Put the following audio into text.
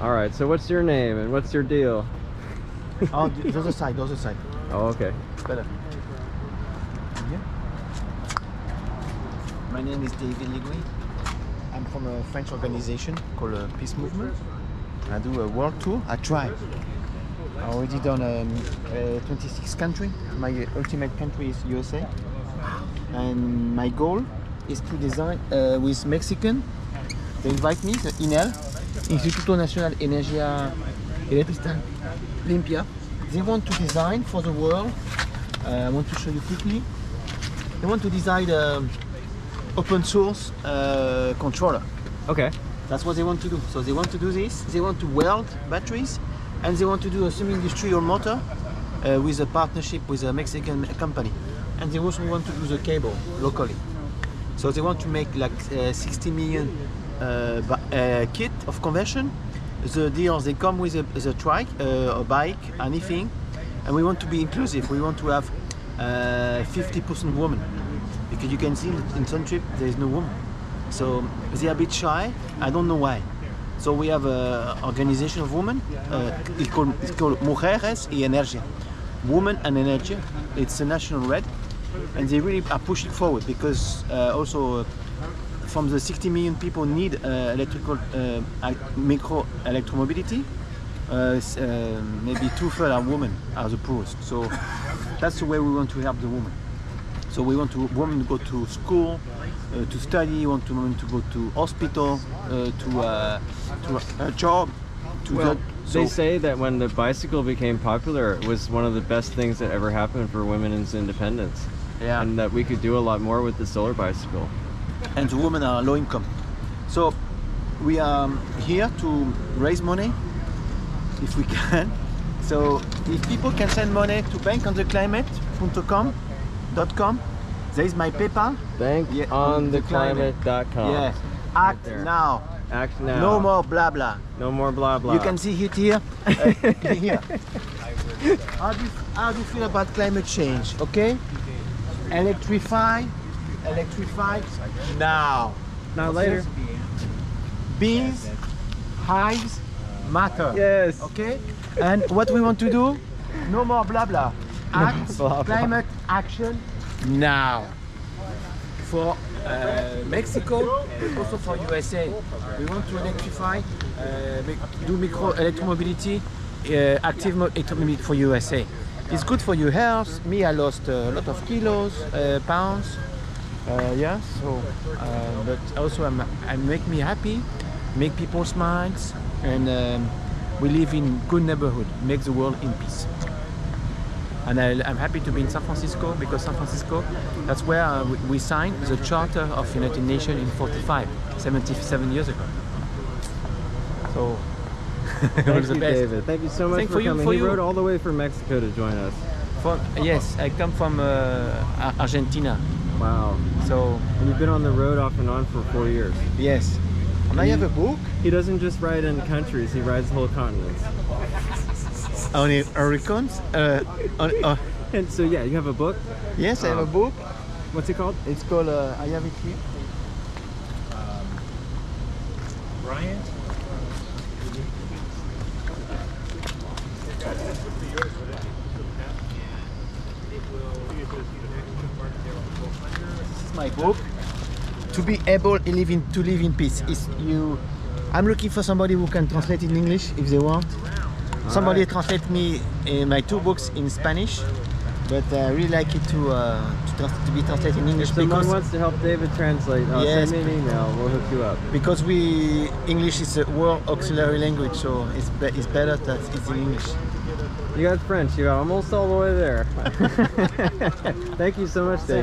All right. So what's your name and what's your deal? oh, the other side, the other side. Oh, okay. Better. Yeah. My name is David Ligouy. I'm from a French organization called uh, Peace Movement. I do a world tour. I try. I already done um, uh, 26 country. My ultimate country is USA. And my goal is to design uh, with Mexican. They invite me, the INEL, Instituto Nacional Energía Electricidad Limpia. They want to design for the world. Uh, I want to show you quickly. They want to design um, open source uh, controller. Okay. That's what they want to do. So they want to do this. They want to weld batteries, and they want to do a semi-industrial motor uh, with a partnership with a Mexican company. And they also want to do the cable locally. So they want to make like uh, 60 million kit of conversion. The deals they come with a, the trike, uh, a bike, anything, and we want to be inclusive. We want to have uh, 50% women because you can see in some trip there is no woman. So they are a bit shy. I don't know why. So we have an organization of women. Uh, it's called it's called Mujeres y Energía. Women and Energy. It's a national red, and they really are pushing forward because uh, also uh, from the 60 million people need uh, electrical uh, micro electromobility. Uh, maybe two thirds are women are the poorest. So that's the way we want to help the women. So we want to women to go to school, uh, to study. We want to women to go to hospital, uh, to uh, to a, job. To Well, the, they say that when the bicycle became popular, it was one of the best things that ever happened for women's independence, yeah. and that we could do a lot more with the solar bicycle. And the women are low income. So we are here to raise money if we can. So if people can send money to bankontheclimate.com, .com, there is my PayPal. Bank Yeah, on the the climate.com. Yeah, act now. Act now. No more blah blah. No more blah blah. You can see it here. Uh, here. How do, you, how do you feel about climate change? Okay? Electrify, electrify now. Now later. Bees, hives, matter. Yes. Okay? And what we want to do? No more blah blah. Act, blah, blah. climate action now. For uh, Mexico, but also for USA. We want to electrify, uh, do micro electromobility, uh, active mo- electromobility for USA. It's good for your health. Me, I lost a lot of kilos, uh, pounds. Uh, yeah, so, uh, but also I'm, I make me happy, make people smiles, and um, we live in good neighborhood, make the world in peace. And I, I'm happy to be in San Francisco because San Francisco, that's where uh, we, we signed the Charter of United Nations in 45, 77 years ago. So, Thank you, best. David. Thank you so much Thank for, for you- coming. for he you. rode all the way from Mexico to join us. Yes, I come from uh, Argentina. Wow. So, And you've been on the road off and on for four years. yes. And I have a book He doesn't just ride in countries; he rides whole continents. on hurricanes. Uh, on, uh, And so, yeah, you have a book. yes, I have a book. What's it called? It's called, uh, I have it here. Bryant? This is my book. To be able to live in to live in peace is you. I'm looking for somebody who can translate in English if they want. Somebody right. translate me in my two books in Spanish, but I really like it to uh, to, to be translated in English If someone because wants to help David translate, uh, Yes, send me an email. We'll hook you up. because we English is a world auxiliary language, so it's be, it's better that it's in English. You got French. You got almost all the way there. Thank you so much, David.